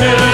Yeah.